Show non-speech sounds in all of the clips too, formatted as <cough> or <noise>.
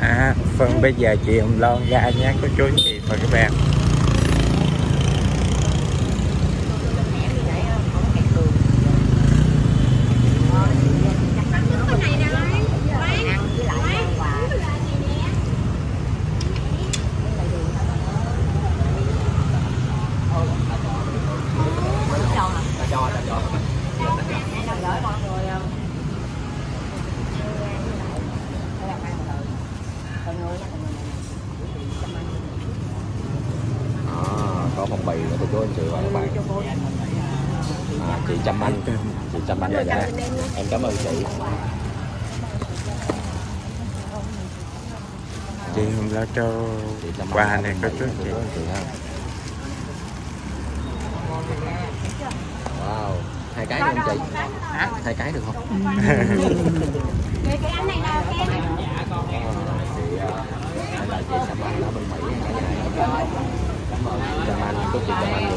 à, Phân bây giờ chị Hồng Loan ra nhé cô chú anh chị và các bạn. Bì nữa cô chú anh chị và các bạn. À, chị Trâm Anh. Chị Trâm Anh đây nè. Em cảm ơn chị. Chị Hồng Loan cho quà này chị, chú chị wow hai cái được không chị. Hả? hai cái được không? Cái anh này là kem chị à, đây là chị Trâm Anh ở bên Mỹ nha cả nhà. cảm ơn chị Trâm Anh chúc chị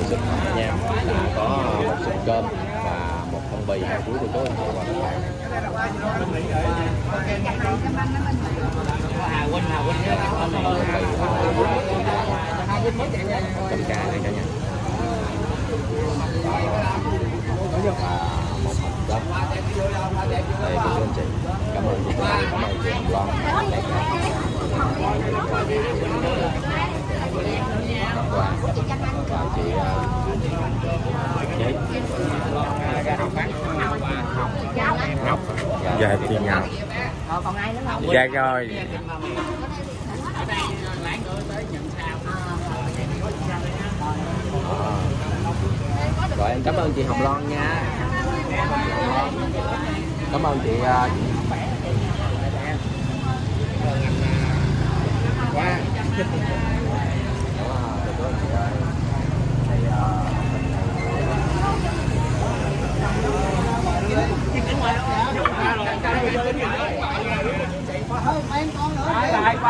Trâm sức khỏe nha là có một sụp cơm và một phong bì hai túi cô chú anh chị và các bạn cầm cá này cả nhà và một hộp cơm đây, cô anh chị. Cảm ơn chị. Cảm ơn chị. Loan qua và chị ờ, giấy ngọc dạ chị Ngọc còn ai nữa không? Dạ rồi. Ờ. Rồi em cảm ơn chị Hồng Loan nha. Cảm ơn chị à, ờ, quá lại qua bị nhốt ngoài luôn rồi trời ơi vui quá cả nhà ơi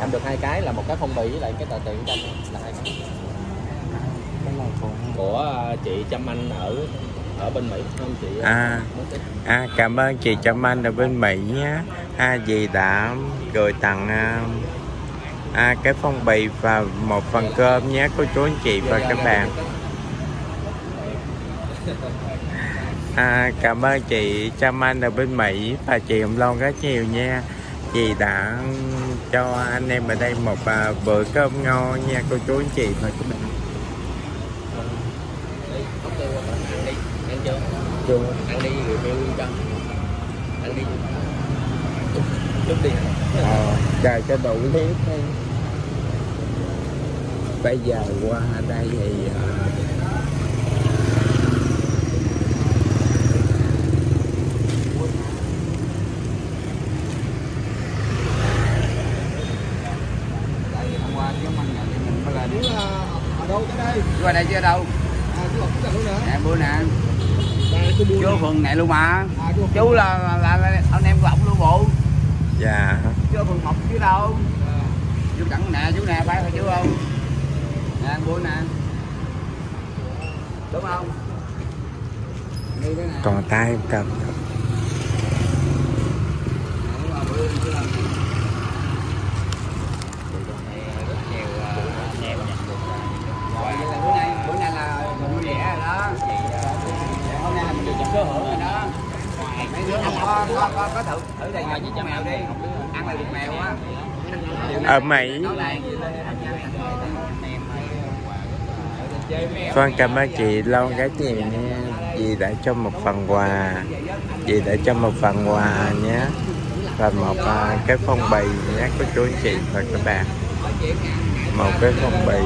em được hai cái là một cái phong bì với lại cái tờ tiền trong là hai cái. Của chị Trâm Anh ở ở bên Mỹ không chị ờ, À. À, cảm ơn chị Trâm Anh ở bên Mỹ nhé. À, dì đã gửi tặng à, à, cái phong bì và một phần cơm nhé cô chú anh chị và các bạn. <laughs> À, cảm ơn chị Trâm Anh ở bên Mỹ và chị Hồng Loan rất nhiều nha. Chị đã cho anh em ở đây một à, bữa cơm ngon nha cô chú anh chị và các bạn. Chưa. ăn đi review cho ăn đi lúc đi Ờ, chờ cho đủ clip đi. Bây giờ qua đây thì à, qua đây chưa đâu nè bữa nè chú phường này luôn mà. Chú là là, là anh em của ổng luôn bộ. Dạ. Chưa phường một chứ đâu. Chú chẳng nè chú nè phải chú không? Nè anh bữa nè. Đúng không? Còn tay cầm. Đúng rồi, bữa chú làm. Rồi, vậy là bữa nay bữa nay là vui vẻ rồi đó hôm nay là mình được nhập cơ hội rồi đó mấy đứa không có có có, có thử thử con mèo đi ăn là được mèo á ở Mỹ Con cảm ơn chị Loan gái chị nha. Chị đã cho một phần quà. Chị đã cho một phần quà nhé. Và một à, cái phong bì nhé của chú anh chị và các bạn. Một cái phong bì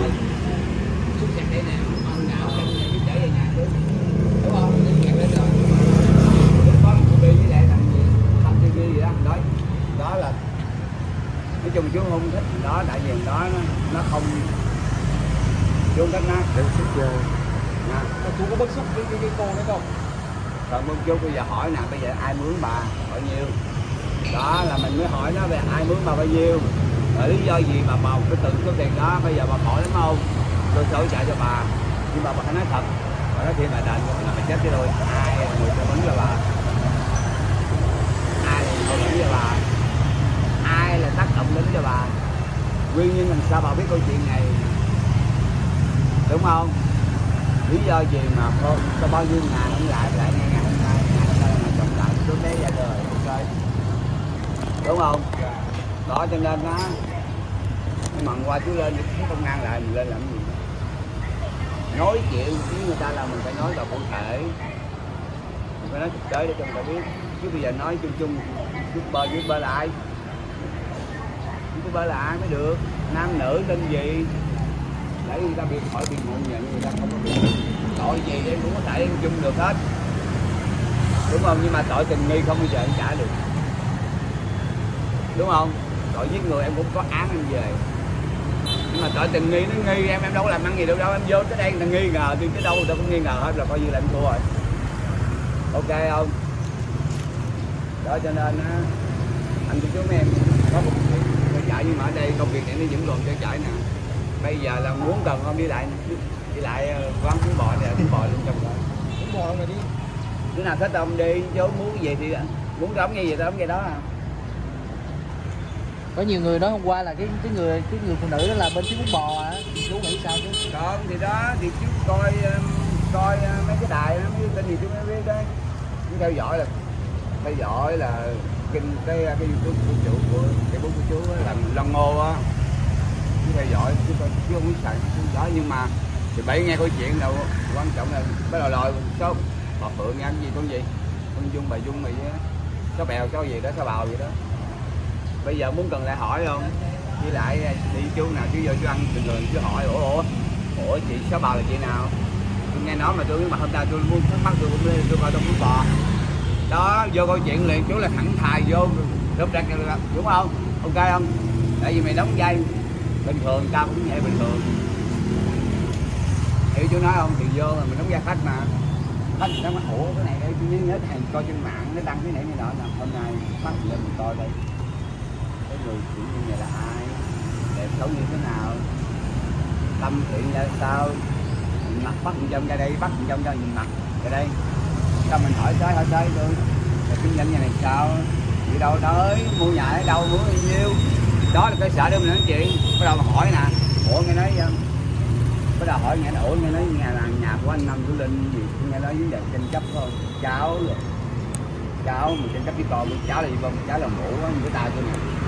đó là nói chung chú không thích đó tại vì đó nó, nó không chú thích nó. Đến sức vô Nha. chú có bức xúc với cái, cái cô đấy không? Còn bông chú bây giờ hỏi nè bây giờ ai mướn bà bao nhiêu? Đó là mình mới hỏi nó về ai mướn bà bao nhiêu. Ở lý do gì mà bà cái từng số tiền đó bây giờ bà khỏi lắm không? Tôi sẽ hỗ trợ cho bà. Nhưng mà bà phải nói thật bà nói thiệt là đền là mày chết cái đôi ai là người tư vấn cho bà? Ai là người tư vấn cho bà ai là tác động đến cho bà nguyên nhân làm sao bà biết câu chuyện này? Đúng không? Lý do gì mà có, có bao nhiêu ngày cũng lại lại ngày ngày hôm nay? Ngày hôm nay mà trọng lại xuống bé ra đời ok? Đúng không? Đó cho nên á nhưng mà qua chú lên chú công an lại mình lên làm gì? Nói chuyện với người ta là mình phải nói vào cụ thể. Mình phải nói thực tế để cho người ta biết. Chứ bây giờ nói chung chung chút bơ chút là ai? Youtuber là ai mới được. Nam nữ tên gì? Để người ta bị khỏi bị ngộ nhận người ta không có bị tội gì em cũng có thể chung được hết. Đúng không? Nhưng mà tội tình nghi không bao giờ em trả được. Đúng không? Tội giết người em cũng có án em về. Nhưng mà tội tình nghi nó nghi em em đâu có làm ăn gì đâu đâu. Em vô tới đây người ta nghi ngờ, đi tới đâu đâu cũng nghi ngờ hết, là coi như là em thua rồi. Ok không? Đó, cho nên á, anh chị chú mấy em, có một việc cho chạy nhưng mà ở nó vẫn còn cho chạy nè. Bây giờ là muốn cần không đi lại đi lại ờ, quán bún bò này bún bò luôn trong đó. Cũng bò mà đi. Đứa nào thích ông đi chú muốn gì thì muốn đóng gì tao đóng nghe đó à. Có nhiều người nói hôm qua là cái cái người cái người phụ nữ đó là bên chiếc bún bò à. Chú nghĩ sao chứ? Còn thì đó thì chú coi um, coi uh, mấy cái đài đó, mấy cái kênh gì chú mới biết đấy chú theo dõi là theo dõi là kinh cái cái youtube của chủ của cái bút của chú á, là lon ngô á chú theo dõi, chứ tôi chứ không biết xài đó nhưng mà thì bảy nghe câu chuyện đâu, quan trọng là bắt đầu lòi, số, bà phượng nghe cái gì, con gì? Con dung, bà dung mày á. Số bèo, số gì đó, số bào gì đó. Bây giờ muốn cần lại hỏi không? Với lại à, đi chú nào chứ vô chú ăn bình người chú hỏi, ủa ủa ủa, chị sáu bào là chị nào? Tôi nghe nói mà tôi, mà hôm nay tôi muốn thắc mắc, tôi cũng lên, tôi coi tôi muốn bò. Đó, vô câu chuyện liền, chú là thẳng thài vô lúc đặt đúng không? Ok không? Tại vì mày đóng vai bình thường tao cũng vậy, bình thường. Hiểu chú nói không thì vô là mình đóng ra khách mà. Khách thì nó nói ủa, cái này đây tôi nhớ nhớ hàng coi trên mạng, nó đăng cái này như nọ là hôm nay bắt lên mình coi đây. Cái người chủ như này là ai? Đẹp xấu như thế nào? Tâm thiện ra sao? Mình mặt, bắt dông ra đây, bắt dông ra nhìn mặt. Ra đây. Sao mình hỏi tới hỏi tới tôi là kinh doanh nhà này sao? Đi đâu tới? Mua nhà ở đâu? Mua bao nhiêu? Đó là cái sợ để mình nói chuyện bắt đầu mà hỏi nè. Ủa nghe nói um, bắt đầu hỏi nghe nói ủa nghe nói nhà là nhà của anh năm của linh gì? Nghe nói vấn đề tranh chấp thôi cháu rồi. Cháu mình tranh chấp với con cháu là gì không? Cháu là mũ á, người ta cho nè